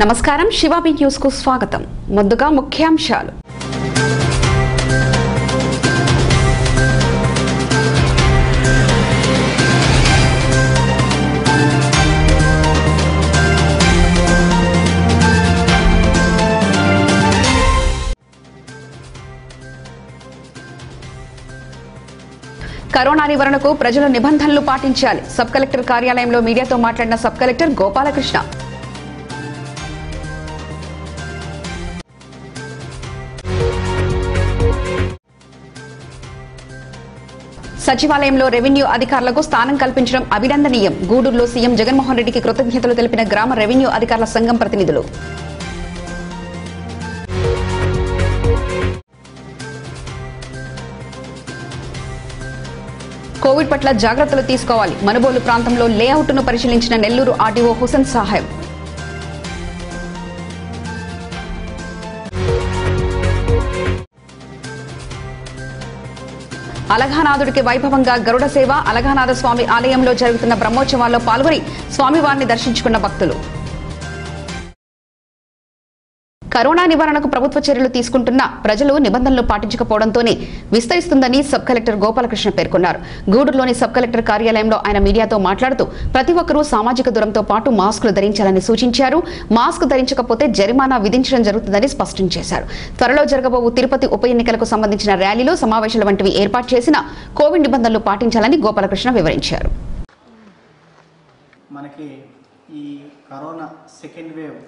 నమస్కారం శివాబి న్యూస్కు స్వాగతం. ముందుగా ముఖ్యాంశాలు. కరోనా నివారణకు ప్రజలు నిబంధనలు పాటించాలి. సబ్ కలెక్టర్ కార్యాలయంలో మీడియాతో మాట్లాడిన సబ్ కలెక్టర్ గోపాలకృష్ణ. సచివాలయంలో రెవెన్యూ అధికారులకు స్థానం కల్పించడం అభినందనీయం. గూడూరులో సీఎం జగన్మోహన్ రెడ్డికి కృతజ్ఞతలు తెలిపిన గ్రామ రెవెన్యూ అధికారుల సంఘం ప్రతినిధులు. కోవిడ్ పట్ల జాగ్రత్తలు తీసుకోవాలి. మనుబోలు ప్రాంతంలో లేఅవుట్ను పరిశీలించిన నెల్లూరు ఆర్డీఓ హుసేన్ సహాయం. అలఘానాథుడికి వైభవంగా గరుడ సేవ అలఘానాథ స్వామి ఆలయంలో జరుగుతున్న బ్రహ్మోత్సవాల్లో పాల్గొని స్వామివారిని దర్శించుకున్న భక్తులు. కరోనా నివారణకు ప్రభుత్వ చర్యలు తీసుకుంటున్న ప్రజలు నిబంధనలు పాటించకపోవడంతోనే విస్తరిస్తుందని సబ్ కలెక్టర్ గోపాలకృష్ణ పేర్కొన్నారు. గూడూరులోని సబ్ కలెక్టర్ కార్యాలయంలో ఆయన మీడియాతో మాట్లాడుతూ ప్రతి ఒక్కరూ సామాజిక దూరంతో పాటు మాస్కులు ధరించాలని సూచించారు. మాస్క్ ధరించకపోతే జరిమానా విధించడం జరుగుతుందని స్పష్టం చేశారు. త్వరలో జరగబోవు తిరుపతి ఉప ఎన్నికలకు సంబంధించిన ర్యాలీలు సమావేశాలు వంటివి ఏర్పాటు చేసిన కోవిడ్ నిబంధనలు పాటించాలని గోపాలకృష్ణ వివరించారు. మనకి ఈ కరోనా సెకండ్ వేవ్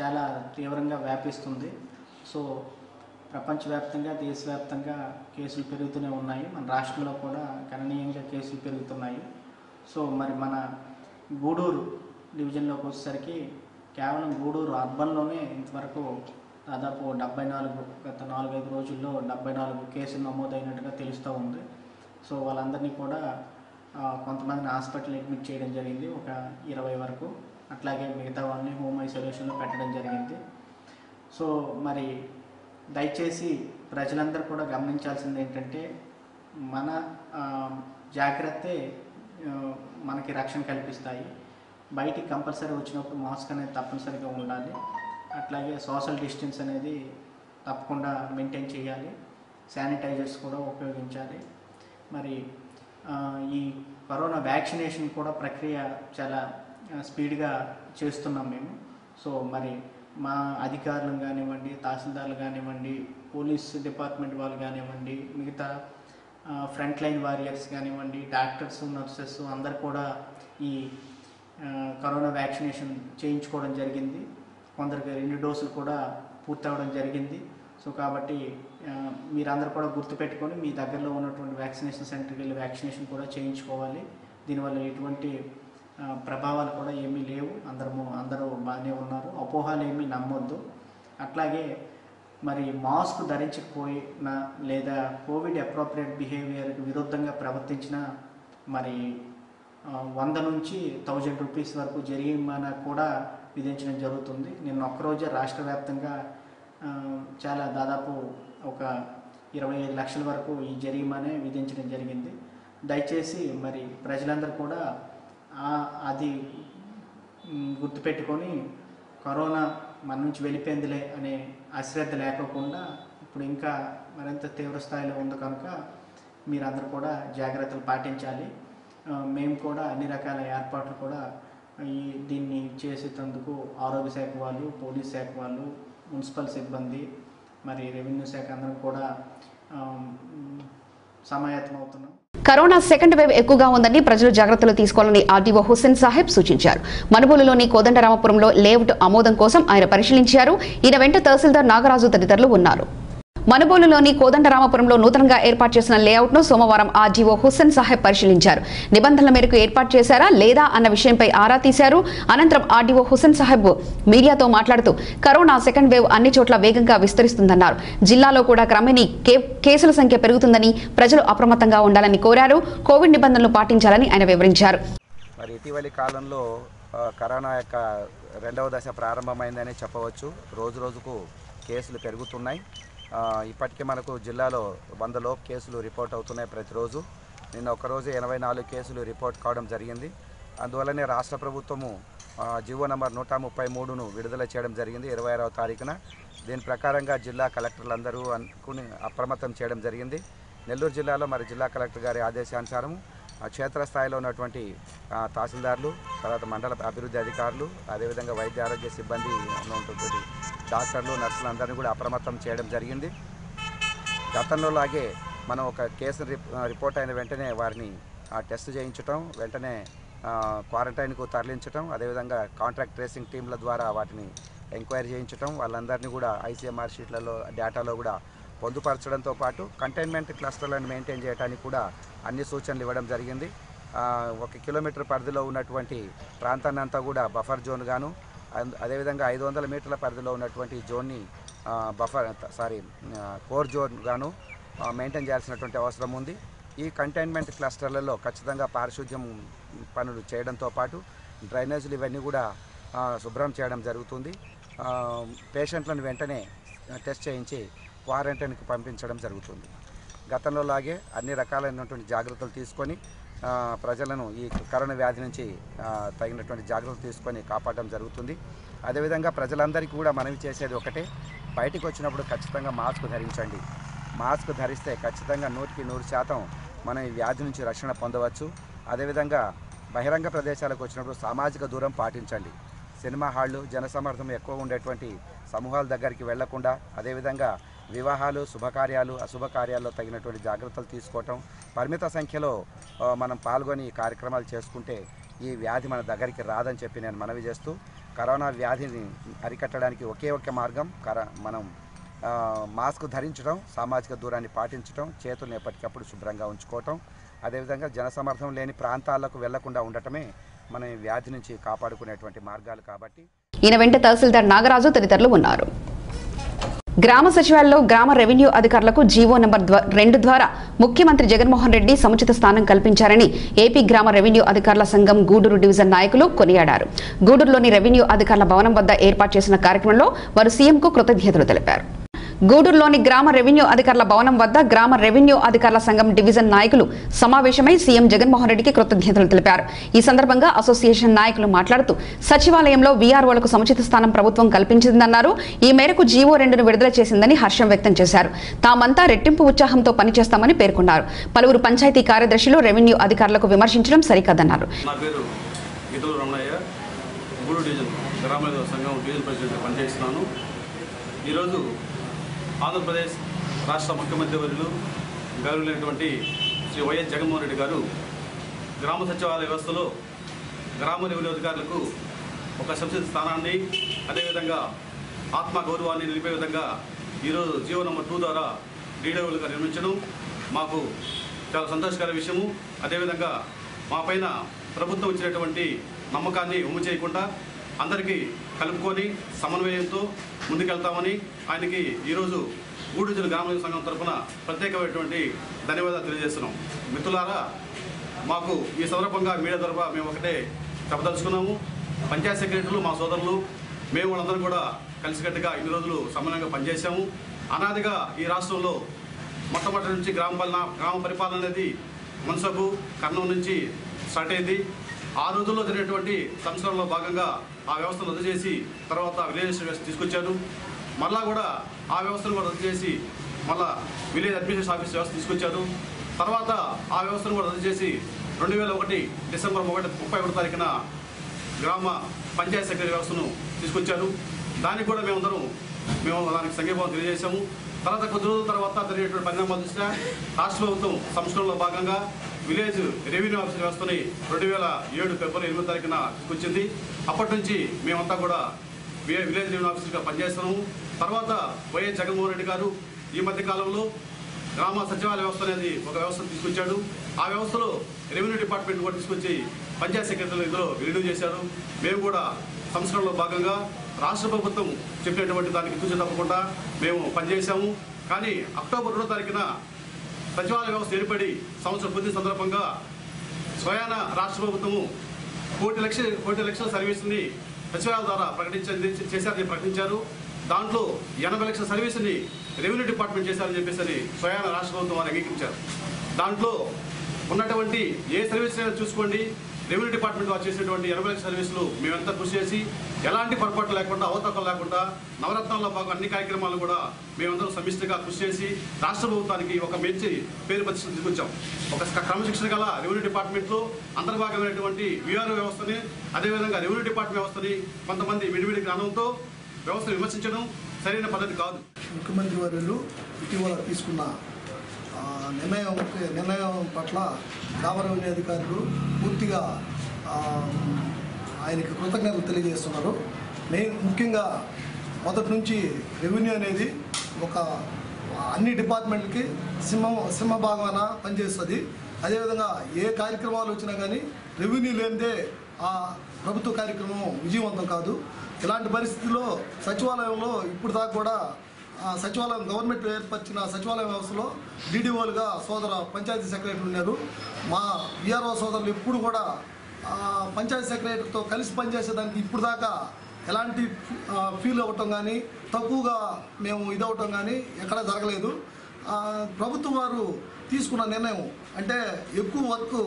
చాలా తీవ్రంగా వ్యాపిస్తుంది. సో ప్రపంచవ్యాప్తంగా దేశవ్యాప్తంగా కేసులు పెరుగుతూనే ఉన్నాయి. మన రాష్ట్రంలో కూడా గణనీయంగా కేసులు పెరుగుతున్నాయి. సో మరి మన గూడూరు డివిజన్లోకి వచ్చేసరికి కేవలం గూడూరు అర్బన్లోనే ఇంతవరకు దాదాపు డెబ్బై నాలుగు గత నాలుగైదు రోజుల్లో డెబ్బై నాలుగు కేసులు నమోదైనట్టుగా తెలుస్తూ ఉంది. సో వాళ్ళందరినీ కూడా కొంతమందిని హాస్పిటల్ అడ్మిట్ చేయడం జరిగింది. ఒక ఇరవై వరకు. అట్లాగే మిగతా వాళ్ళని హోమ్ ఐసోలేషన్లో పెట్టడం జరిగింది. సో మరి దయచేసి ప్రజలందరూ కూడా గమనించాల్సింది ఏంటంటే మన జాగ్రత్తే మనకి రక్షణ కల్పిస్తాయి. బయటికి కంపల్సరీ వచ్చినప్పుడు మాస్క్ అనేది తప్పనిసరిగా ఉండాలి. అట్లాగే సోషల్ డిస్టెన్స్ అనేది తప్పకుండా మెయింటైన్ చేయాలి. శానిటైజర్స్ కూడా ఉపయోగించాలి. మరి ఈ కరోనా వ్యాక్సినేషన్ కూడా ప్రక్రియ చాలా స్పీడ్గా చేస్తున్నాం మేము. సో మరి మా అధికారులు కానివ్వండి తహసీల్దార్లు కానివ్వండి పోలీస్ డిపార్ట్మెంట్ వాళ్ళు కానివ్వండి మిగతా ఫ్రంట్ లైన్ వారియర్స్ కానివ్వండి డాక్టర్స్ నర్సెస్ అందరు కూడా ఈ కరోనా వ్యాక్సినేషన్ చేయించుకోవడం జరిగింది. కొందరికి రెండు డోసులు కూడా పూర్తవడం జరిగింది. సో కాబట్టి మీరందరూ కూడా గుర్తుపెట్టుకొని మీ దగ్గరలో ఉన్నటువంటి వ్యాక్సినేషన్ సెంటర్కి వెళ్ళి వ్యాక్సినేషన్ కూడా చేయించుకోవాలి. దీనివల్ల ఎటువంటి ప్రభావాలు కూడా ఏమీ లేవు. అందరము అందరూ బాగానే ఉన్నారు. అపోహాలు ఏమీ నమ్మొద్దు. అట్లాగే మరి మాస్క్ ధరించకపోయిన లేదా కోవిడ్ అప్రోప్రియేట్ బిహేవియర్కి విరుద్ధంగా ప్రవర్తించిన మరి వంద నుంచి థౌజండ్ రూపీస్ వరకు జరిమానా కూడా విధించడం జరుగుతుంది. నిన్న ఒక్కరోజే రాష్ట్ర వ్యాప్తంగా చాలా దాదాపు ఒక ఇరవై ఐదు లక్షల వరకు ఈ జరిమానే విధించడం జరిగింది. దయచేసి మరి ప్రజలందరూ కూడా అది గుర్తుపెట్టుకొని కరోనా మన నుంచి వెళ్ళిపోయిందిలే అనే అశ్రద్ధ లేకోకుండా ఇప్పుడు ఇంకా మరింత తీవ్ర స్థాయిలో ఉంది కనుక మీరందరూ కూడా జాగ్రత్తలు పాటించాలి. మేము కూడా అన్ని రకాల ఏర్పాట్లు కూడా ఈ దీన్ని చేసేటందుకు ఆరోగ్య శాఖ వాళ్ళు పోలీస్ శాఖ వాళ్ళు మున్సిపల్ సిబ్బంది మరి రెవెన్యూ శాఖ అందరం కూడా సమాయత్తం అవుతున్నాం కరోనా సెకండ్ వేవ్ ఎక్కువగా ఉందని ప్రజలు జాగ్రత్తలు తీసుకోవాలని ఆర్డీఓ హుస్సేన్ సాహెబ్ సూచించారు. మనుబోలులోని కోదండరామపురంలో లేఅవుట్ ఆమోదం కోసం ఆయన పరిశీలించారు. ఈయన వెంట తహసీల్దార్ నాగరాజు తదితరులు ఉన్నారు. మనుబోలులోని కోదండరామపురంలో నూతనంగా ఏర్పాటు చేసిన లేఅవుట్ను సోమవారం ఆర్జీఓ హుస్సేన్ సాహెబ్ పరిశీలించారు. నిబంధనల మేరకు ఏర్పాటు చేశారా లేదా అన్న విషయంపై ఆరా తీశారు. అనంతరం ఆర్డీఓ హుస్సేన్ సాహెబ్ మీడియాతో మాట్లాడుతూ కరోనా సెకండ్ వేవ్ అన్ని చోట్ల వేగంగా విస్తరిస్తుందన్నారు. జిల్లాలో కూడా క్రమేణీ కేసుల సంఖ్య పెరుగుతుందని ప్రజలు అప్రమత్తంగా ఉండాలని కోరారు. కోవిడ్ నిబంధనలు పాటించాలని ఆయన వివరించారు. మరి ఇటీవలి కాలంలో కరోనా యొక్క రెండవ దశ ప్రారంభమైందని చెప్పవచ్చు. రోజు రోజుకు కేసులు పెరుగుతున్నాయి. ఇప్పటికే మనకు జిల్లాలో వందలో కేసులు రిపోర్ట్ అవుతున్నాయి ప్రతిరోజు. నిన్న ఒకరోజు ఎనభై నాలుగు కేసులు రిపోర్ట్ కావడం జరిగింది. అందువల్లనే రాష్ట్ర ప్రభుత్వము జీవో నంబర్ నూట ముప్పై మూడును విడుదల చేయడం జరిగింది ఇరవై ఆరవ తారీఖున. దీని ప్రకారంగా జిల్లా కలెక్టర్లందరూ అనుకుని అప్రమత్తం చేయడం జరిగింది. నెల్లూరు జిల్లాలో మరి జిల్లా కలెక్టర్ గారి ఆదేశానుసారం క్షేత్రస్థాయిలో ఉన్నటువంటి తహసీల్దార్లు తర్వాత మండల అభివృద్ధి అధికారులు అదేవిధంగా వైద్య ఆరోగ్య సిబ్బంది ఉన్నటువంటి డాక్టర్లు నర్సులు అందరినీ కూడా అప్రమత్తం చేయడం జరిగింది. గతంలో లాగే మనం ఒక కేసు రిపోర్ట్ అయిన వెంటనే వారిని ఆ, టెస్ట్ చేయించటం వెంటనే క్వారంటైన్కు తరలించటం అదేవిధంగా కాంట్రాక్ట్ ట్రేసింగ్ టీంల ద్వారా వాటిని ఎంక్వైరీ చేయించటం వాళ్ళందరినీ కూడా ఐసీఎంఆర్ షీట్లలో డేటాలో కూడా పొందుపరచడంతో పాటు కంటైన్మెంట్ క్లస్టర్లను మెయింటైన్ చేయడానికి కూడా అన్ని సూచనలు ఇవ్వడం జరిగింది. ఒక కిలోమీటర్ పరిధిలో ఉన్నటువంటి ప్రాంతాన్ని అంతా కూడా బఫర్ జోన్ గాను అదేవిధంగా ఐదు వందల మీటర్ల పరిధిలో ఉన్నటువంటి జోన్ని బఫర్ సారీ కోర్ జోన్ గాను మెయింటైన్ చేయాల్సినటువంటి అవసరం ఉంది. ఈ కంటైన్మెంట్ క్లస్టర్లలో ఖచ్చితంగా పారిశుద్ధ్యం పనులు చేయడంతో పాటు డ్రైనేజీలు ఇవన్నీ కూడా శుభ్రం చేయడం జరుగుతుంది. పేషెంట్లను వెంటనే టెస్ట్ చేయించి క్వారంటైన్కి పంపించడం జరుగుతుంది. గతంలో లాగే అన్ని రకాలైనటువంటి జాగ్రత్తలు తీసుకొని ప్రజలను ఈ కరోనా వ్యాధి నుంచి తగినటువంటి జాగ్రత్తలు తీసుకొని కాపాడడం జరుగుతుంది. అదేవిధంగా ప్రజలందరికీ కూడా మనవి చేసేది ఒకటే బయటకు వచ్చినప్పుడు ఖచ్చితంగా మాస్క్ ధరించండి. మాస్క్ ధరిస్తే ఖచ్చితంగా నూటికి నూరు శాతం మనం ఈ వ్యాధి నుంచి రక్షణ పొందవచ్చు. అదేవిధంగా బహిరంగ ప్రదేశాలకు వచ్చినప్పుడు సామాజిక దూరం పాటించండి. సినిమా హాళ్ళు జనసమర్థం ఎక్కువ ఉండేటువంటి సమూహాల దగ్గరికి వెళ్ళకుండా అదేవిధంగా వివాహాలు శుభకార్యాలు అశుభకార్యాల్లో తగినటువంటి జాగ్రత్తలు తీసుకోవటం పరిమిత సంఖ్యలో మనం పాల్గొని ఈ కార్యక్రమాలు చేసుకుంటే ఈ వ్యాధి మన దగ్గరికి రాదని చెప్పి నేను మనవి చేస్తూ కరోనా వ్యాధిని అరికట్టడానికి ఒకే ఒక్క మార్గం కర మనం మాస్క్ ధరించడం సామాజిక దూరాన్ని పాటించడం చేతులను ఎప్పటికప్పుడు శుభ్రంగా ఉంచుకోవటం అదేవిధంగా జనసమర్థం లేని ప్రాంతాలకు వెళ్ళకుండా ఉండటమే మన ఈ వ్యాధి నుంచి కాపాడుకునేటువంటి మార్గాలు కాబట్టి. ఈయన వెంట తహసీల్దార్ నాగరాజు తదితరులు ఉన్నారు. గ్రామ సచివాలయంలో గ్రామ రెవెన్యూ అధికారులకు జీవో నెంబర్ రెండు ద్వారా ముఖ్యమంత్రి జగన్మోహన్ రెడ్డి సముచిత స్థానం కల్పించారని ఏపీ గ్రామ రెవెన్యూ అధికారుల సంఘం గూడూరు డివిజన్ నాయకులు కొనియాడారు. గూడూరులోని రెవెన్యూ అధికారుల భవనం వద్ద ఏర్పాటు చేసిన కార్యక్రమంలో వారు సీఎంకు కృతజ్ఞతలు తెలిపారు. గూడూరులోని గ్రామ రెవెన్యూ అధికారుల భవనం వద్ద గ్రామ రెవెన్యూ అధికారుల సంఘం డివిజన్ నాయకులు సమావేశమై సీఎం జగన్మోహన్ రెడ్డికి కృతజ్ఞతలు తెలిపారు. ఈ సందర్భంగా అసోసియేషన్ నాయకులు మాట్లాడుతూ సచివాలయంలో వీఆర్ఓలకు సముచిత స్థానం ప్రభుత్వం కల్పించిందన్నారు. ఈ మేరకు జీవో రెండును విడుదల చేసిందని హర్షం వ్యక్తం చేశారు. తామంతా రెట్టింపు ఉత్సాహంతో పనిచేస్తామని పేర్కొన్నారు. పలువురు పంచాయతీ కార్యదర్శులు రెవెన్యూ అధికారులకు విమర్శించడం సరికాదన్నారు. ఈరోజు ఆంధ్రప్రదేశ్ రాష్ట్ర ముఖ్యమంత్రి వర్యులు గౌరవులైనటువంటి శ్రీ వైఎస్ జగన్మోహన్ రెడ్డి గారు గ్రామ సచివాలయ వ్యవస్థలో గ్రామ రెవెన్యూ అధికారులకు ఒక సబ్సిడీ స్థానాన్ని అదేవిధంగా ఆత్మ గౌరవాన్ని నిలిపే విధంగా ఈరోజు జియో నెంబర్ టూ ద్వారా డీడబ్ల్యూగా నిర్మించడం మాకు చాలా సంతోషకర విషయము. అదేవిధంగా మా పైన ప్రభుత్వం ఇచ్చినటువంటి నమ్మకాన్ని ఉమ్ము చేయకుండా అందరికీ కలుపుకొని సమన్వయంతో ముందుకెళ్తామని ఆయనకి ఈరోజు గూడు జిల్లా గ్రామ సంఘం తరఫున ప్రత్యేకమైనటువంటి ధన్యవాదాలు తెలియజేస్తున్నాం. మిత్రులారా మాకు ఈ సందర్భంగా మీడియా తరఫున మేము ఒకటే చెప్పదలుచుకున్నాము. పంచాయత్ సెక్రటరీలు మా సోదరులు మేము వాళ్ళందరం కూడా కలిసికట్టుగా ఇన్ని రోజులు సమన్వయంగా పనిచేశాము. అనాదిగా ఈ రాష్ట్రంలో మొట్టమొదటి నుంచి గ్రామ పాలన గ్రామ పరిపాలన అనేది మున్సబు కర్నూలు నుంచి స్టార్ట్ అయింది. ఆ రోజుల్లో జరిగినటువంటి సంస్కరణలో భాగంగా ఆ వ్యవస్థను రద్దు చేసి తర్వాత విలేజ్ వ్యవస్థ తీసుకొచ్చారు. మళ్ళా కూడా ఆ వ్యవస్థను కూడా రద్దు చేసి మళ్ళా విలేజ్ అడ్మినిస్ట్రేషన్ ఆఫీస్ వ్యవస్థ తీసుకొచ్చారు. తర్వాత ఆ వ్యవస్థను కూడా రద్దు చేసి రెండు వేల ఒకటి డిసెంబర్ ఒకటి ముప్పై ఒకటి తారీఖున గ్రామ పంచాయత్ సెక్రటరీ వ్యవస్థను తీసుకొచ్చారు. దానికి కూడా మేమందరం మేము దానికి సంఘీభావం తెలియజేశాము. తర్వాత కొద్ది రోజుల తర్వాత జరిగేటువంటి పరిణామాలు దృష్ట్యా రాష్ట్ర ప్రభుత్వం సంస్కరణలో భాగంగా విలేజ్ రెవెన్యూ ఆఫీస్ వ్యవస్థని రెండు వేల ఏడు ఫిబ్రవరి ఎనిమిది తారీఖున తీసుకొచ్చింది అప్పటి నుంచి మేమంతా కూడా విలేజ్ రెవెన్యూ ఆఫీసర్గా పనిచేస్తున్నాము. తర్వాత వైఎస్ జగన్మోహన్ రెడ్డి గారు ఈ మధ్య కాలంలో గ్రామ సచివాలయ వ్యవస్థ అనేది ఒక వ్యవస్థను తీసుకొచ్చాడు. ఆ వ్యవస్థలో రెవెన్యూ డిపార్ట్మెంట్ కూడా తీసుకొచ్చి పంచాయత్ సెక్రటరీలు ఇందులో విలీనం చేశారు. మేము కూడా సంస్కరణలో భాగంగా రాష్ట్ర ప్రభుత్వం చెప్పినటువంటి దానికి తూచి తప్పకుండా మేము పనిచేశాము. కానీ అక్టోబర్ రెండో తారీఖున సచివాలయ వ్యవస్థ ఏర్పడి సంవత్సరం పూర్తి సందర్భంగా స్వయాన రాష్ట్ర ప్రభుత్వము కోటి లక్షల కోటి లక్షల సర్వీసుని సచివాలయం ద్వారా ప్రకటించింది చేశారని ప్రకటించారు. దాంట్లో ఎనభై లక్షల సర్వీసుని రెవెన్యూ డిపార్ట్మెంట్ చేశారని చెప్పేసి స్వయాన రాష్ట్ర ప్రభుత్వం వారు అంగీకరించారు. దాంట్లో ఉన్నటువంటి ఏ సర్వీస్ అయినా చూసుకోండి. రెవెన్యూ డిపార్ట్మెంట్ వారు చేసినటువంటి ఎనభై సర్వీసులు మేమంతా కృషి చేసి ఎలాంటి పొరపాటు లేకుండా అవతకం లేకుండా నవరత్నాల్లో భాగం అన్ని కార్యక్రమాలు కూడా మేమందరం సమిష్టిగా కృషి చేసి రాష్ట్ర ప్రభుత్వానికి ఒక మంచి పేరు ప్రతిష్టలు తీసుకొచ్చాం. ఒక క్రమశిక్షణ గల రెవెన్యూ డిపార్ట్మెంట్లో అంతర్భాగమైనటువంటి విఆర్ఓ వ్యవస్థని అదేవిధంగా రెవెన్యూ డిపార్ట్మెంట్ వ్యవస్థని కొంతమంది విడివిడి జ్ఞానంతో వ్యవస్థను విమర్శించడం సరైన పద్ధతి కాదు. ముఖ్యమంత్రి వర్యులు ఇటీవల తీసుకున్న నిర్ణయం నిర్ణయం పట్ల గ్రామ అధికారులు పూర్తిగా ఆయనకి కృతజ్ఞతలు తెలియజేస్తున్నారు. మెయిన్ ముఖ్యంగా మొదటి నుంచి రెవెన్యూ అనేది ఒక అన్ని డిపార్ట్మెంట్లకి సింహం సింహభాగాన పనిచేస్తుంది. అదేవిధంగా ఏ కార్యక్రమాలు వచ్చినా కానీ రెవెన్యూ లేనిదే ఆ ప్రభుత్వ కార్యక్రమం విజయవంతం కాదు. ఇలాంటి పరిస్థితుల్లో సచివాలయంలో ఇప్పుడు దాకా కూడా సచివాలయం గవర్నమెంట్ ఏర్పరిచిన సచివాలయం వ్యవస్థలో డీడీఓలుగా సోదర పంచాయతీ సెక్రటరీ ఉన్నారు. మా విఆర్ఓ సోదరులు ఎప్పుడు కూడా పంచాయతీ సెక్రటరీతో కలిసి పనిచేసేదానికి ఇప్పుడు దాకా ఎలాంటి ఫీల్ అవ్వటం కానీ తక్కువగా మేము ఇదవటం కానీ ఎక్కడ జరగలేదు. ప్రభుత్వం వారు తీసుకున్న నిర్ణయం అంటే ఎక్కువ వర్క్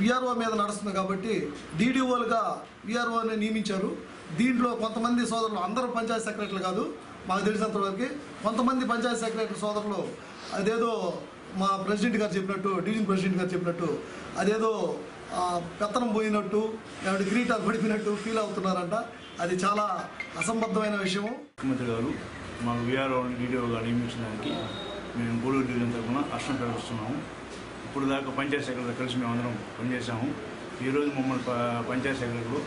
విఆర్ఓ మీద నడుస్తుంది కాబట్టి డీడీఓలుగా విఆర్ఓని నియమించారు. దీంట్లో కొంతమంది సోదరులు అందరూ పంచాయతీ సెక్రటరీలు కాదు. మాకు తెలిసినంతవరకు కొంతమంది పంచాయతీ సెక్రటరీ సోదరులు అదేదో మా ప్రెసిడెంట్ గారు చెప్పినట్టు డివిజన్ ప్రెసిడెంట్ గారు చెప్పినట్టు అదేదో పెత్తనం పోయినట్టు లేకపోతే కిరీటాలు పడిపోయినట్టు ఫీల్ అవుతున్నారంట. అది చాలా అసంబద్ధమైన విషయము. ముఖ్యమంత్రి గారు మాకు వీఆర్ఓ డీడీఓగా నియమించడానికి మేము గూడూరు డివిజన్ తరఫున అష్టం ప్రకటిస్తున్నాము ఇప్పుడు దాకా పంచాయతీ సెక్రటరీ కలిసి మేమందరం పనిచేసాము ఈరోజు మమ్మల్ని పంచాయత్ పంచాయతీ సెక్రటరీలు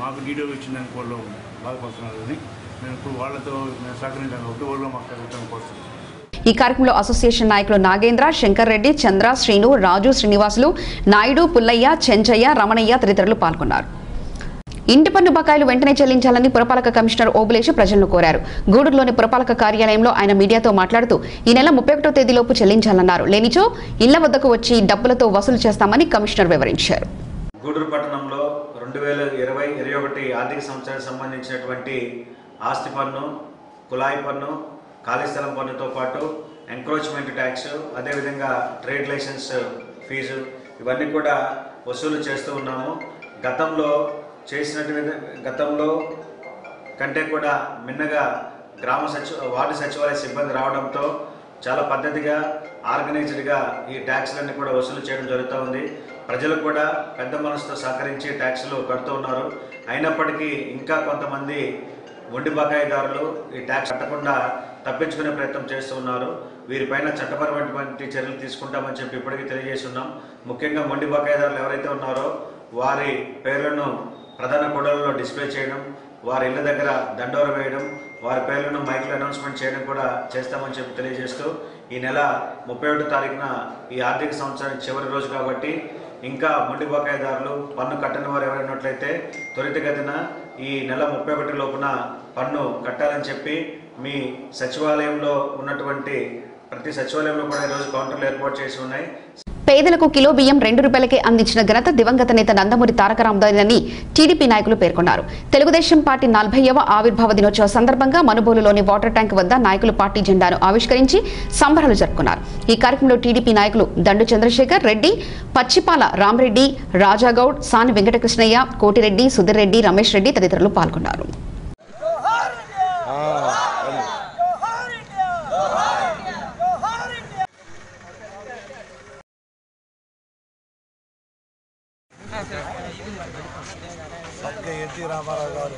మాకు డీడీఓ ఇచ్చిన దానికి వాళ్ళు బాధపడుతున్నారు అని మేము ఇప్పుడు వాళ్ళతో మేము సహకరించాం కాబట్టి వాళ్ళు మాకు సహకరించాలని కోరుతున్నాం ఈ కార్యక్రమంలో అసోసియేషన్ నాయకులు నాగేంద్ర శంకర్ రెడ్డి చంద్ర శ్రీను రాజు శ్రీనివాసులు నాయుడు పుల్లయ్య చెంచయ్య రమణయ్య తదితరులు పాల్గొన్నారు. ఇంటి పన్ను బకాయిలు వెంటనే చెల్లించాలని పురపాలక కమిషనర్ ఓబులేషు ప్రజలను కోరారు. గూడూరులోని పురపాలక కార్యాలయంలో ఆయన మీడియాతో మాట్లాడుతూ ఈ నెల ముప్పై ఒకటో తేదీలోపు చెల్లించాలన్నారు. లేనిచో ఇళ్ళ వద్దకు వచ్చి డబ్బులతో వసూలు చేస్తామని కమిషనర్ వివరించారు. గూడూరు పట్టణంలో రెండు వేల ఇరవై ఇరవై ఒకటి ఆర్థిక సంవత్సరానికి సంబంధించినటువంటి ఆస్తి పన్ను కుళాయి పన్ను ఖాళీ స్థలం పన్నుతో పాటు ఎంక్రోచ్మెంట్ ట్యాక్స్ అదేవిధంగా ట్రేడ్ లైసెన్స్ ఫీజు ఇవన్నీ కూడా వసూలు చేస్తూ ఉన్నాము. గతంలో చేసినటువంటి గతంలో కంటే కూడా మిన్నగా గ్రామ సచివ వార్డు సచివాలయ సిబ్బంది రావడంతో చాలా పద్ధతిగా ఆర్గనైజ్డ్గా ఈ ట్యాక్స్లన్నీ కూడా వసూలు చేయడం జరుగుతూ ఉంది. ప్రజలు కూడా పెద్ద మనసుతో సహకరించి ట్యాక్స్లు కడుతూ ఉన్నారు. అయినప్పటికీ ఇంకా కొంతమంది మొండి బకాయిదారులు ఈ ట్యాక్స్ కట్టకుండా తప్పించుకునే ప్రయత్నం చేస్తూ ఉన్నారు. వీరిపైన చట్టపరమైనటువంటి చర్యలు తీసుకుంటామని చెప్పి ఇప్పటికీ తెలియజేస్తున్నాం. ముఖ్యంగా మొండి బకాయిదారులు ఎవరైతే ఉన్నారో వారి పేర్లను ప్రధాన కూడలలో డిస్ప్లే చేయడం వారి ఇళ్ళ దగ్గర దండోర వేయడం వారి పేర్లను మైకులు అనౌన్స్మెంట్ చేయడం కూడా చేస్తామని చెప్పి తెలియజేస్తూ ఈ నెల ముప్పై ఒకటో తారీఖున ఈ ఆర్థిక సంవత్సరానికి చివరి రోజు కాబట్టి ఇంకా మొండి బకాయిదారులు పన్ను కట్టని వారు ఎవరైనట్లయితే త్వరితగతిన ఈ నెల ముప్పై ఒకటి లోపున పన్ను కట్టాలని చెప్పి మీ సచివాలయంలో ఉన్నటువంటి ప్రతి సచివాలయంలో కూడా ఈరోజు కౌంటర్లు ఏర్పాటు చేసి ఉన్నాయి. పేదలకు కిలో బియ్యం రెండు రూపాయలకే అందించిన ఘనత దివంగత నేత నందమూరి తారక రామదాని టీడీపీ నాయకులు పేర్కొన్నారు. తెలుగుదేశం పార్టీ నలభైవ ఆవిర్భావ దినోత్సవ సందర్భంగా మనుబోలులోని వాటర్ ట్యాంక్ వద్ద నాయకులు పార్టీ జెండాను ఆవిష్కరించి సంబరాలు జరుపుకున్నారు. ఈ కార్యక్రమంలో టీడీపీ నాయకులు దండు చంద్రశేఖర్ రెడ్డి పచ్చిపాల రామరెడ్డి రాజాగౌడ్ సాని వెంకటకృష్ణయ్య కోటిరెడ్డి సుధీర్ రెడ్డి రమేష్ రెడ్డి తదితరులు పాల్గొన్నారు స్వర్గ ఎన్టీ రామారావు గారు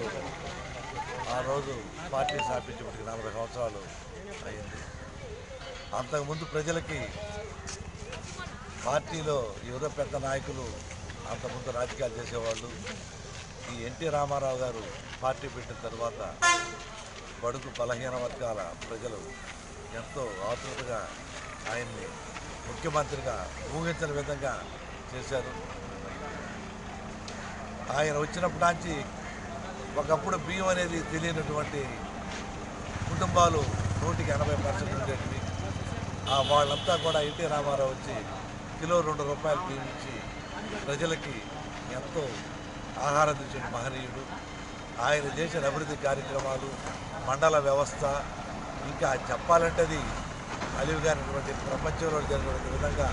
ఆ పార్టీ స్థాపించి ఇప్పటికి నలభై సంవత్సరాలు అయింది. అంతకుముందు ప్రజలకి పార్టీలో ఎవరో పెద్ద నాయకులు అంతకుముందు రాజకీయాలు చేసేవాళ్ళు. ఈ ఎన్టీ రామారావు గారు పార్టీ పెట్టిన తర్వాత బడుగు బలహీన వర్గాల ప్రజలు ఎంతో ఆతృతగా ఆయన్ని ముఖ్యమంత్రిగా ఊహించిన విధంగా చేశారు. ఆయన వచ్చినప్పటి నుంచి ఒకప్పుడు బియ్యం అనేది తెలియనటువంటి కుటుంబాలు నూటికి ఎనభై పర్సెంట్ ఉండేటివి. వాళ్ళంతా కూడా ఎన్టీ రామారావు వచ్చి కిలో రెండు రూపాయలు బియ్యం ప్రజలకి ఎంతో ఆహారం తెచ్చిన మహనీయుడు. ఆయన చేసిన అభివృద్ధి కార్యక్రమాలు మండల వ్యవస్థ ఇంకా చెప్పాలంటే అది అలివిగానటువంటి ప్రపంచంలో జరిగినటువంటి విధంగా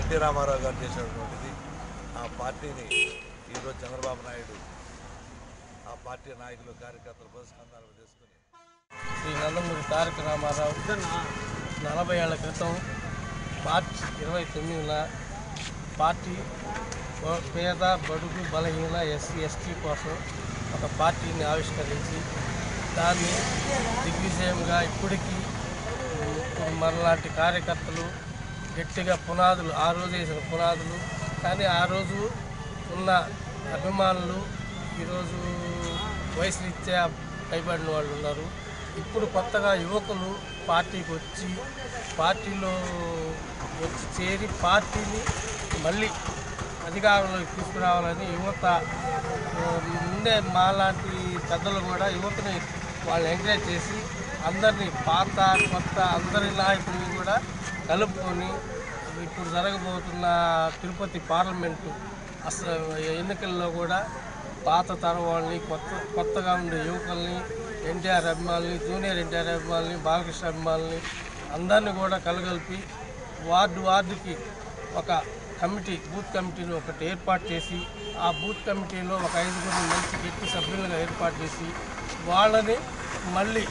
ఎన్టీ రామారావు గారు చేసినటువంటిది. ఆ పార్టీని ఈరోజు చంద్రబాబు నాయుడు ఆ పార్టీ నాయకులు కార్యకర్తలు బస్కందాలు చేసుకుని శ్రీ నందమూరి తారక రామారావు. నలభై ఏళ్ళ క్రితం మార్చి ఇరవై తొమ్మిదిన పార్టీ పేద బడుగు బలహీన ఎస్సీ ఎస్టీ కోసం ఒక పార్టీని ఆవిష్కరించి దాన్ని దిగ్విజయంగా ఇప్పటికీ మనలాంటి కార్యకర్తలు గట్టిగా పునాదులు ఆ రోజు వేసిన పునాదులు కానీ ఆ రోజు ఉన్న అభిమానులు ఈరోజు వయసు రీత్యా భయపడిన వాళ్ళు ఉన్నారు. ఇప్పుడు కొత్తగా యువకులు పార్టీకి వచ్చి పార్టీలో వచ్చి చేరి పార్టీని మళ్ళీ అధికారంలోకి తీసుకురావాలని యువత ముందే మాలాంటి పెద్దలు కూడా యువతని వాళ్ళు ఎంకరేజ్ చేసి అందరినీ పాత కొత్త అందరి నాయకుల్ని కూడా కలుపుకొని ఇప్పుడు జరగబోతున్న తిరుపతి పార్లమెంటు అసలు ఎన్నికల్లో కూడా పాత తరం వాళ్ళని కొత్త కొత్తగా ఉండే యువకుల్ని ఎన్టీఆర్ అభిమానుల్ని జూనియర్ ఎన్టీఆర్ అభిమానుల్ని బాలకృష్ణ అభిమానుల్ని అందరినీ కూడా కలగలిపి వార్డు వార్డుకి ఒక కమిటీ బూత్ కమిటీని ఒకటి ఏర్పాటు చేసి ఆ బూత్ కమిటీలో ఒక ఐదుగురు మంచి గట్టి సభ్యులుగా ఏర్పాటు చేసి వాళ్ళని మళ్ళీ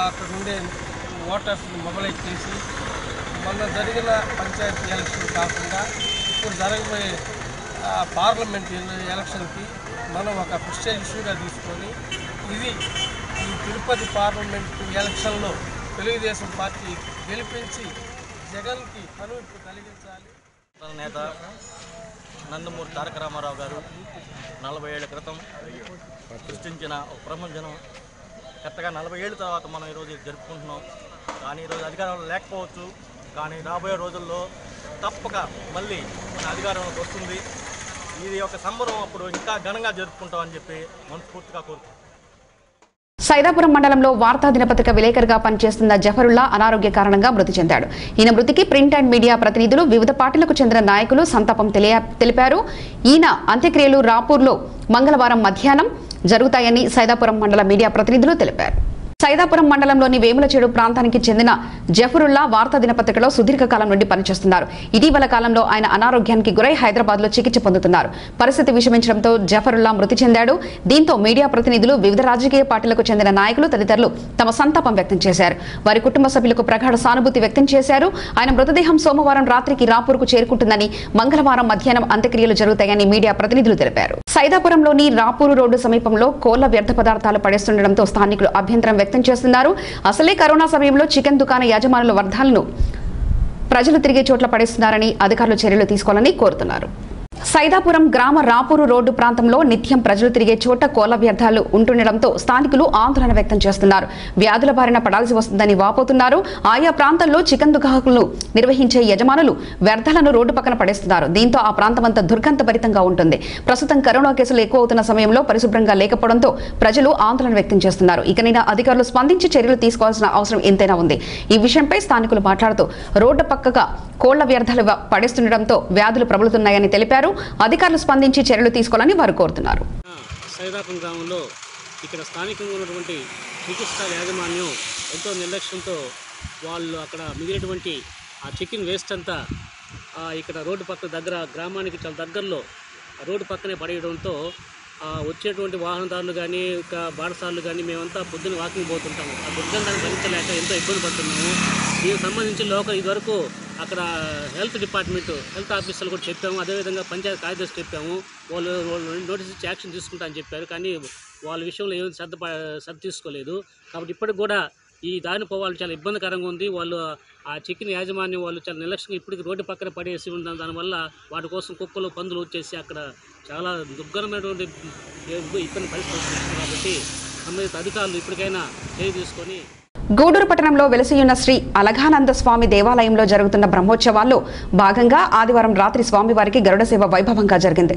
అక్కడ ఉండే ఓటర్స్ని మొబలైజ్ చేసి మొన్న జరిగిన పంచాయతీ ఎలక్షన్ కాకుండా ఇప్పుడు జరగబోయే పార్లమెంట్ ఎలక్షన్కి మనం ఒక ప్రెస్టేజ్ ఇష్యూగా తీసుకొని ఇది తిరుపతి పార్లమెంట్ ఎలక్షన్లో తెలుగుదేశం పార్టీ గెలిపించి జగన్కి కనువిప్పు కలిగించాలి. తన నేత నందమూరి తారక రామారావు గారు నలభై ఏళ్ళ క్రితం సృష్టించిన ఒక ప్రపంచం కరెక్ట్గా నలభై ఏళ్ళ తర్వాత మనం ఈరోజు జరుపుకుంటున్నాం. కానీ ఈరోజు అధికారంలో లేకపోవచ్చు. కానీ రాబోయే రోజుల్లో తప్పక మళ్ళీ మన అధికారంలోకి వస్తుంది. ఇది ఒక సంబరం అప్పుడు ఇంకా ఘనంగా జరుపుకుంటామని చెప్పి మనస్ఫూర్తిగా కోరుకుంటున్నాం. సైదాపురం మండలంలో వార్తా దినపత్రిక విలేకరుగా పనిచేస్తున్న జఫరుల్లా అనారోగ్య కారణంగా మృతి చెందాడు. ఈయన మృతికి ప్రింట్ అండ్ మీడియా ప్రతినిధులు వివిధ పార్టీలకు చెందిన నాయకులు సంతాపం తెలియ- తెలిపారు. ఈయన అంత్యక్రియలు రాపూర్లో మంగళవారం మధ్యాహ్నం జరుగుతాయని సైదాపురం మండల మీడియా ప్రతినిధులు తెలిపారు. సైదాపురం మండలంలోని వేములచేడు ప్రాంతానికి చెందిన జఫరుల్లా వార్తా దినపత్రికలో సుదీర్ఘకాలం నుండి పనిచేస్తున్నారు. ఇటీవల కాలంలో ఆయన అనారోగ్యానికి గురై హైదరాబాద్లో చికిత్స పొందుతున్నారు. పరిస్థితి విషమించడంతో జఫరుల్లా మృతి చెందాడు. దీంతో మీడియా ప్రతినిధులు వివిధ రాజకీయ పార్టీలకు చెందిన నాయకులు తదితరులు తమ సంతాపం వ్యక్తం చేశారు. వారి కుటుంబ సభ్యులకు ప్రగాఢ సానుభూతి వ్యక్తం చేశారు. ఆయన మృతదేహం సోమవారం రాత్రికి రాపూర్కు చేరుకుంటుందని మంగళవారం మధ్యాహ్నం అంత్యక్రియలు జరుగుతాయని మీడియా ప్రతినిధులు తెలిపారు. సైదాపురంలోని రాపూరు రోడ్డు సమీపంలో కోళ్ళ వ్యర్థ పదార్థాలు పడేస్తుండటంతో స్థానికులు అభ్యంతరం వ్యక్తం చేస్తున్నారు. అసలే కరోనా సమయంలో చికెన్ దుకాణ యాజమానుల వర్ధాలను ప్రజలు తిరిగే చోట్ల పడేస్తున్నారని అధికారులు చర్యలు తీసుకోవాలని కోరుతున్నారు. సైదాపురం గ్రామ రాపూరు రోడ్డు ప్రాంతంలో నిత్యం ప్రజలు తిరిగే చోట కోల వ్యర్థాలు ఉంటుండటంతో స్థానికులు ఆందోళన వ్యక్తం చేస్తున్నారు. వ్యాధుల బారిన పడాల్సి వస్తుందని వాపోతున్నారు. ఆయా ప్రాంతాల్లో చికెన్ దుకాహకులు నిర్వహించే యజమానులు వ్యర్థాలను రోడ్డు పక్కన పడేస్తున్నారు. దీంతో ఆ ప్రాంతమంతా దుర్గంధభరితంగా ఉంటుంది. ప్రస్తుతం కరోనా కేసులు ఎక్కువ అవుతున్న సమయంలో పరిశుభ్రంగా లేకపోవడంతో ప్రజలు ఆందోళన వ్యక్తం చేస్తున్నారు. ఇకనైనా అధికారులు స్పందించి చర్యలు తీసుకోవాల్సిన అవసరం ఎంతైనా ఉంది. ఈ విషయంపై స్థానికులు మాట్లాడుతూ రోడ్డు పక్కగా కోళ్ళ వ్యర్థాలు పడేస్తుండటంతో వ్యాధులు ప్రబలుతున్నాయని తెలిపారు. అధికారులు స్పందించి చర్యలు తీసుకోవాలని వారు కోరుతున్నారు. సైదాపురం గ్రామంలో ఇక్కడ స్థానికంగా ఉన్నటువంటి చికిత్సా యాజమాన్యం ఎంతో నిర్లక్ష్యంతో వాళ్ళు అక్కడ మిగిలినటువంటి ఆ చికెన్ వేస్ట్ అంతా ఇక్కడ రోడ్డు పక్క దగ్గర గ్రామానికి చాలా దగ్గరలో రోడ్డు పక్కనే పడేయడంతో వచ్చేటువంటి వాహనదారులు కానీ ఇక బాటసార్లు కానీ మేమంతా పొద్దున్న వాకింగ్ పోతుంటాము. ఆ దుర్గంధాన్ని భరించలేక ఎంతో ఇబ్బంది పడుతున్నాము. దీనికి సంబంధించి లోకల్ ఇదివరకు అక్కడ హెల్త్ డిపార్ట్మెంట్ హెల్త్ ఆఫీసర్లు కూడా చెప్పాము. అదేవిధంగా పంచాయత్ కార్యదర్శి చెప్పాము. వాళ్ళు వాళ్ళు నోటీస్ ఇచ్చి యాక్షన్ తీసుకుంటా అని చెప్పారు. కానీ వాళ్ళ విషయంలో ఏమి శ్రద్ధ ప- శ్రద్ధ తీసుకోలేదు. కాబట్టి ఇప్పటికి కూడా ఈ దారి పోవాలి చాలా ఇబ్బందికరంగా ఉంది. వాళ్ళు ఆ చికెన్ యాజమాన్యం వాళ్ళు చాలా నిర్లక్ష్యంగా ఇప్పటికి రోడ్డు పక్కన పడేసి ఉండడం దానివల్ల వాటి కోసం కుక్కలు పందులు వచ్చేసి అక్కడ చాలా దుర్ఘరమైనటువంటి ఇబ్బంది పరిస్థితి కాబట్టి సంబంధిత అధికారులు ఇప్పటికైనా చర్య తీసుకొని గూడూరు పట్టణంలో వెలసియున్న శ్రీ అలఘానంద స్వామి దేవాలయంలో జరుగుతున్న బ్రహ్మోత్సవాల్లో భాగంగా ఆదివారం రాత్రి స్వామివారికి గరుడ సేవ వైభవంగా జరిగింది.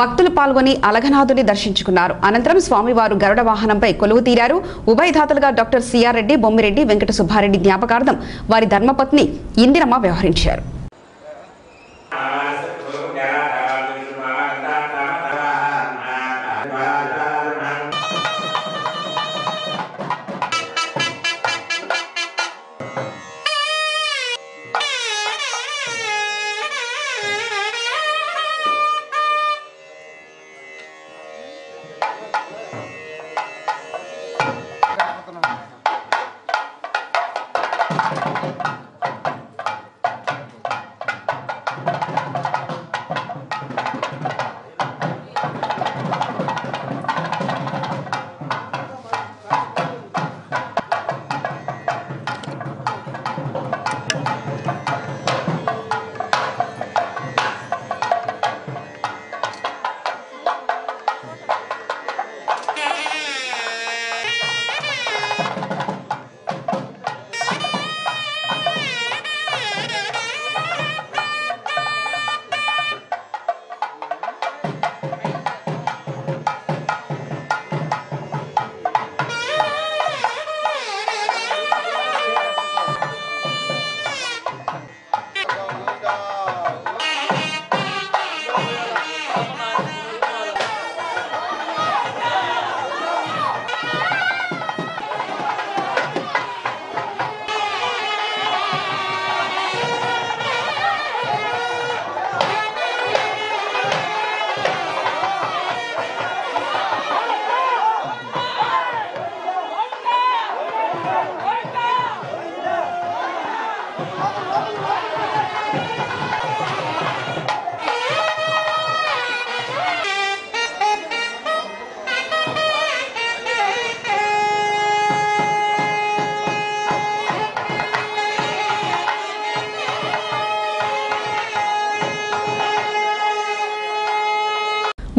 భక్తులు పాల్గొని అలఘనాథుని దర్శించుకున్నారు. అనంతరం స్వామివారు గరుడ వాహనంపై కొలువు తీరారు. ఉభయధాతలుగా doctor C R Reddy Bommireddy Venkata Subbareddy జ్ఞాపకార్థం వారి ధర్మపత్ని ఇందిరమ్మ వ్యవహరించారు.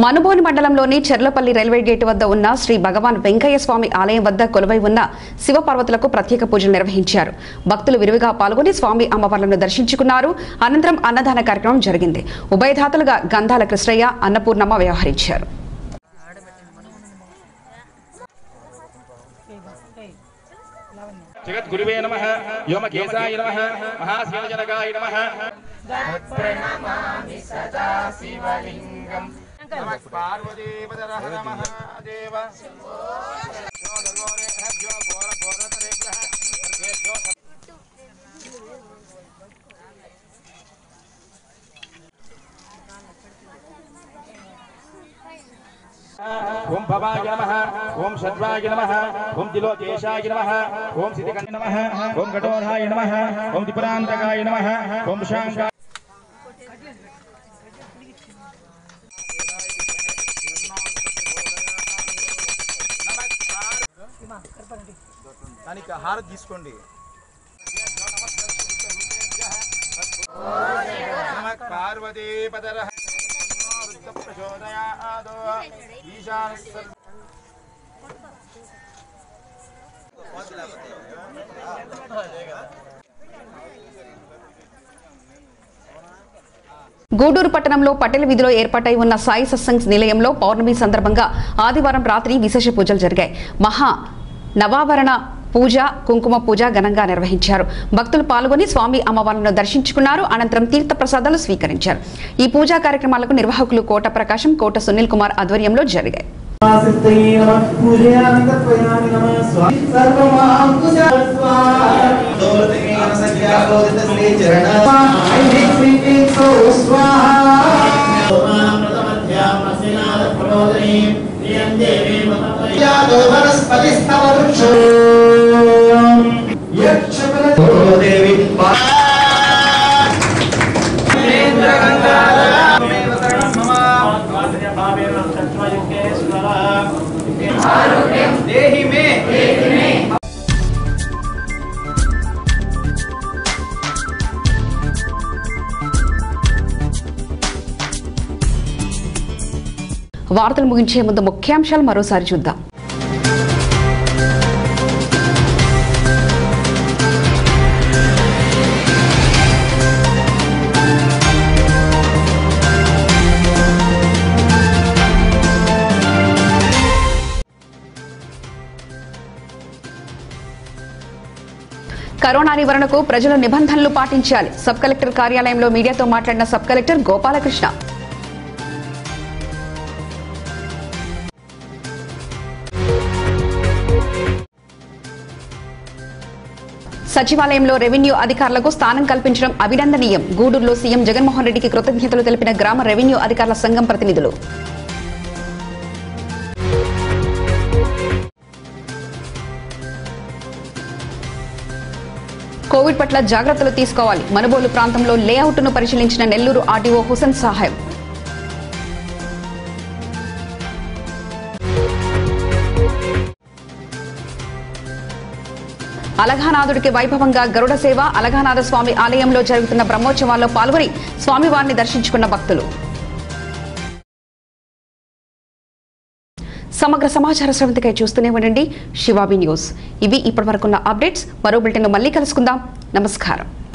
మనుబోని మండలంలోని చెర్లపల్లి రైల్వే గేటు వద్ద ఉన్న శ్రీ భగవాన్ వెంకయ్య స్వామి ఆలయం వద్ద కొలువై ఉన్న శివపార్వతులకు ప్రత్యేక పూజలు నిర్వహించారు. భక్తులు విరివిగా పాల్గొని స్వామి అమ్మవార్లను దర్శించుకున్నారు. అనంతరం అన్నదాన కార్యక్రమం జరిగింది. ఉభయధాతలుగా గంధాల కృష్ణయ్య అన్నపూర్ణమ్మ వ్యవహరించారు. జగద్గురువే నమ. వ్యోమకేశాయ నమ. మహాశివజనకాయ నమ. పార్వతీపదర మహాదేవ ओम भवाय नमः, ओम सद्वाय नमः, ओम दिलोदेशाय नमः, ओम सिद्धिकण्ड नमः, ओम घटोधाय नमः, ओम त्रिपुरान्तकाय नमः, ओम शाङ्काय దానికి హారతి తీసుకోండి. పార్వతీ పదర ప్రచోదయాదో ఈశాన సర్వ గూడూరు పట్టణంలో పటేల్ వీధిలో ఏర్పాటై ఉన్న సాయి సత్సంగ్ నిలయంలో పౌర్ణమి సందర్భంగా ఆదివారం రాత్రి విశేష పూజలు జరిగాయి. మహా నవాభరణ పూజ కుంకుమ పూజ ఘనంగా నిర్వహించారు. భక్తులు పాల్గొని స్వామి అమ్మవార్లను దర్శించుకున్నారు. అనంతరం తీర్థ ప్రసాదాలు స్వీకరించారు. ఈ పూజా కార్యక్రమాలకు నిర్వాహకులు కోట ప్రకాశం కోట సునీల్ కుమార్ ఆధ్వర్యంలో జరిగాయి. దేహి వార్తలు ముగించే ముందు ముఖ్యాంశాలు మరోసారి చూద్దాం. కరోనా నివారణకు ప్రజలు నిబంధనలు పాటించాలి. సబ్ కలెక్టర్ కార్యాలయంలో మీడియాతో మాట్లాడిన సబ్ కలెక్టర్ గోపాలకృష్ణ. సచివాలయంలో రెవెన్యూ అధికారులకు స్థానం కల్పించడం అభినందనీయం. గూడూరులో సీఎం జగన్మోహన్ రెడ్డికి కృతజ్ఞతలు తెలిపిన గ్రామ రెవెన్యూ అధికారుల సంఘం ప్రతినిధులు. కోవిడ్ పట్ల జాగ్రత్తలు తీసుకోవాలి. మనుబోలు ప్రాంతంలో లేఅవుట్ను పరిశీలించిన నెల్లూరు ఆర్డీఓ హుసన్ సాహెబ్. అలఘానాథుడికి వైభవంగా గరుడ సేవ అలఘానాథ స్వామి ఆలయంలో జరుగుతున్న బ్రహ్మోత్సవాల్లో పాల్గొని స్వామివారిని దర్శించుకున్న భక్తులు. సమగ్ర సమాచార శ్రవంతికై చూస్తూనే ఉండండి. శివాబి న్యూస్. ఇవి ఇప్పటివరకున్న అప్డేట్స్. మరో బులెటిన్ మళ్ళీ కలుసుకుందాం. నమస్కారం.